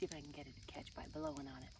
see if I can get it to catch by blowing on it.